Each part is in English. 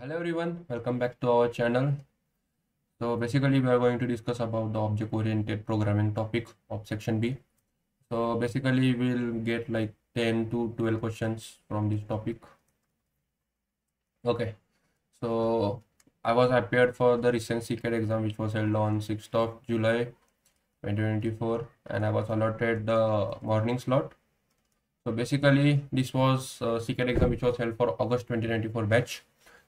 hello everyone, welcome back to our channel. So basically we are going to discuss about the object oriented programming topic of section B. So basically we'll get like 10 to 12 questions from this topic. Okay, so I was appeared for the recent CCAT exam which was held on 6th of July 2024 and I was allotted the morning slot. So basically this was a CCAT exam which was held for August 2024 batch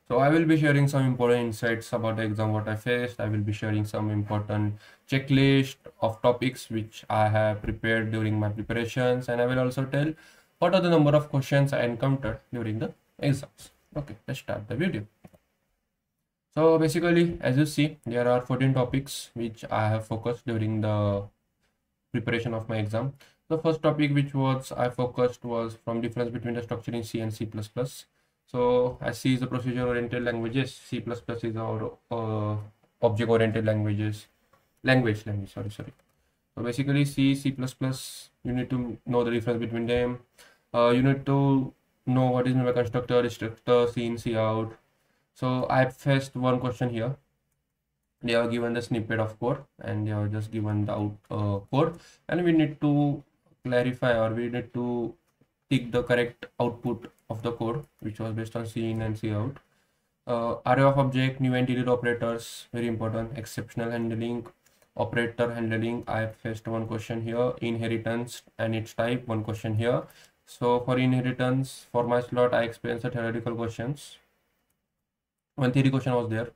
so I will be sharing some important insights about the exam what I faced. I will be sharing some important checklist of topics which I have prepared during my preparations and I will also tell what are the number of questions I encountered during the exams. Okay, let's start the video. So basically, as you see, there are 14 topics which I have focused during the preparation of my exam. The first topic which was I focused was from difference between the structure in C and C++. So as C is the procedure oriented languages, C++ is our uh, object oriented languages, language, language, sorry, sorry. So basically C, C++, you need to know the difference between them. Uh, you need to know what is my constructor, destructor, C in, C out. So I faced one question here. They are given the snippet of code and they are just given the out, uh, code and we need to clarify or we need to pick the correct output of the code which was based on C in and C out. Uh, array of object, new and delete operators, very important, exceptional handling, operator handling. I faced one question here, inheritance and its type, one question here. So for inheritance, for my slot, I experienced the theoretical questions. One theory question was there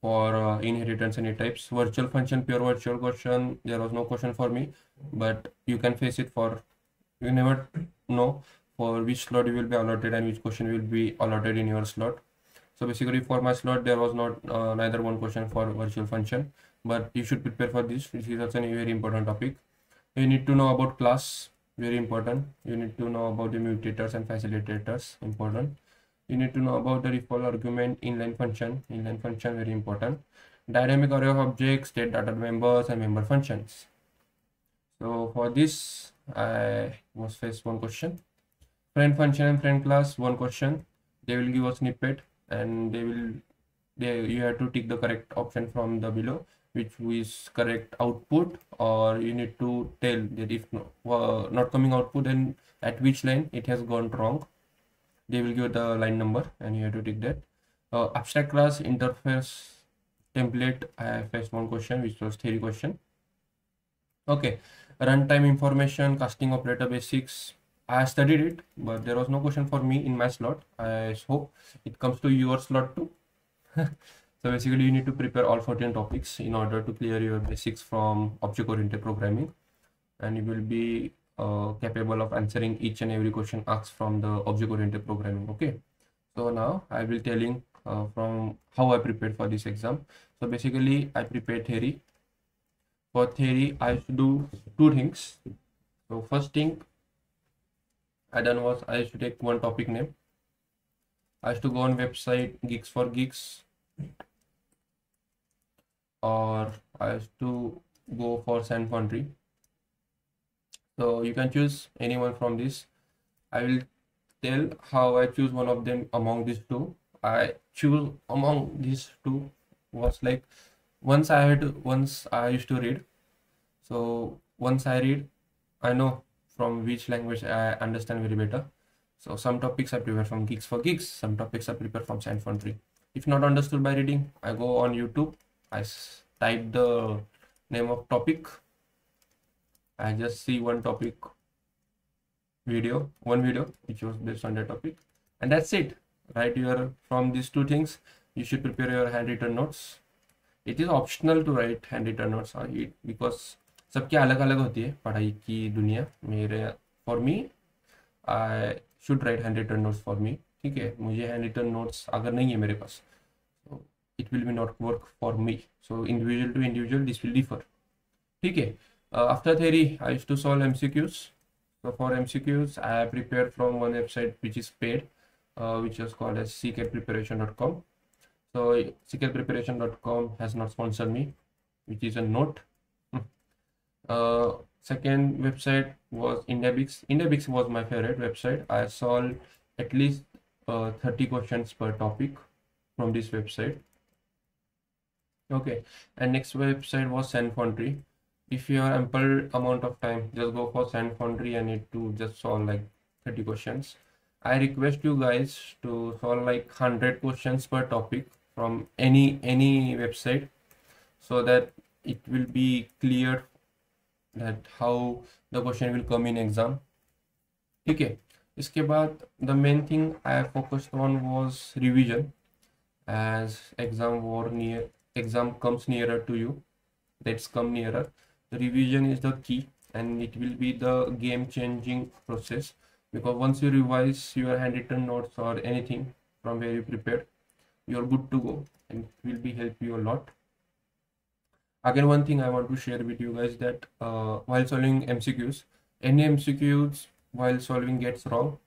for uh, inheritance and its types. Virtual function, pure virtual question, there was no question for me, but you can face it for, you never know for which slot you will be allotted and which question will be allotted in your slot. So basically for my slot there was not uh, neither one question for virtual function but you should prepare for this. This is also a very important topic. You need to know about class very important. You need to know about the mutators and facilitators important. You need to know about the referral argument inline function. Inline function very important. Dynamic array of objects static data members and member functions. So for this i was faced one question. Friend function and friend class one question. They will give a snippet and they will they you have to tick the correct option from the below which is correct output or you need to tell that if no, uh, not coming output then at which line it has gone wrong. They will give the line number and you have to tick that. Uh, abstract class interface template i have faced one question which was theory question. Okay runtime information casting operator basics I studied it, but there was no question for me in my slot. I hope it comes to your slot too. so basically you need to prepare all 14 topics in order to clear your basics from object-oriented programming and you will be uh, capable of answering each and every question asked from the object-oriented programming. Okay. So now I will telling uh, from how I prepared for this exam. So basically I prepared theory. For theory, I should do two things. So first thing, I done was I to take one topic name. I used to go on website Geeks for Geeks or I used to go for Sand. So you can choose anyone from this. I will tell how I choose one of them among these two. I choose among these two was like once I had once I used to read. So once I read, I know from which language I understand very better. So some topics I prepare from Geeks for Geeks, some topics I prepare from Sanfoundry. If not understood by reading, I go on YouTube, I type the name of topic, I just see one topic video, one video which was based on that topic, and that's it. Right here from these two things, you should prepare your handwritten notes. It is optional to write handwritten notes because सबकी अलग अलग होती है पढ़ाई की दुनिया मेरे for me I should write hand written notes for me ठीक है? मुझे हैंड रिटर्न नोट्स अगर नहीं है मेरे पास तो it will be not work for me so individual to individual this will differ ठीक है? After theory I use to solve M C Qs so for mcqs i have prepared from one website which is paid uh, which is called as ckpreparation.com so ccatpreparation.com has not sponsored me which is a note. Uh, second website was indiabix indiabix was my favorite website. I solved at least uh, 30 questions per topic from this website. Okay. And next website was sanfoundry. If you have ample amount of time just go for sanfoundry and need to just solve like 30 questions. I request you guys to solve like 100 questions per topic from any any website so that it will be clear that how the question will come in exam okay इसके बाद the main thing I focused on was revision as exam war near exam comes nearer to you that's come nearer the revision is the key and it will be the game changing process because once you revise your handwritten notes or anything from where you prepared you're good to go. And will be help you a lot. Again one thing i want to share with you guys that uh, while solving mcqs any mcqs while solving gets wrong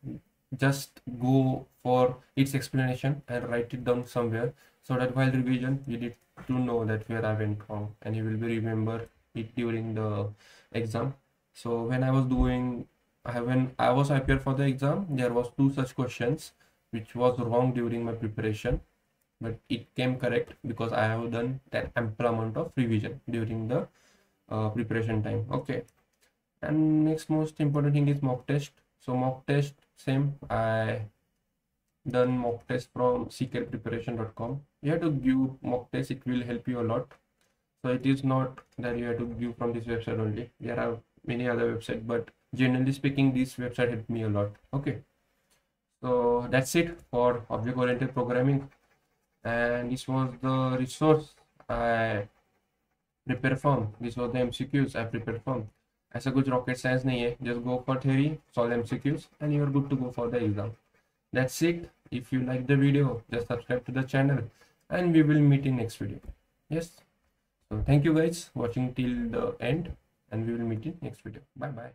just go for its explanation and write it down somewhere so that while revision you need to know that where i went wrong and you will be remember it during the exam. So when i was doing I when i was prepared for the exam there was two such questions which was wrong during my preparation but it came correct because i have done that ample amount of revision during the uh, preparation time. Okay. And next most important thing is mock test. So mock test same. I done mock test from ccatpreparation.com you have to give mock test it will help you a lot. So it is not that you have to give from this website only. There are many other websites but generally speaking this website helped me a lot. Okay. So that's it for object oriented programming and this was the resource i prepared from this was the mcqs i prepared from ऐसा कुछ rocket science नहीं है just go for theory solve MCQs and you are good to go for the exam that's it if you like the video just subscribe to the channel and we will meet in next video yes so thank you guys watching till the end and we will meet in next video bye bye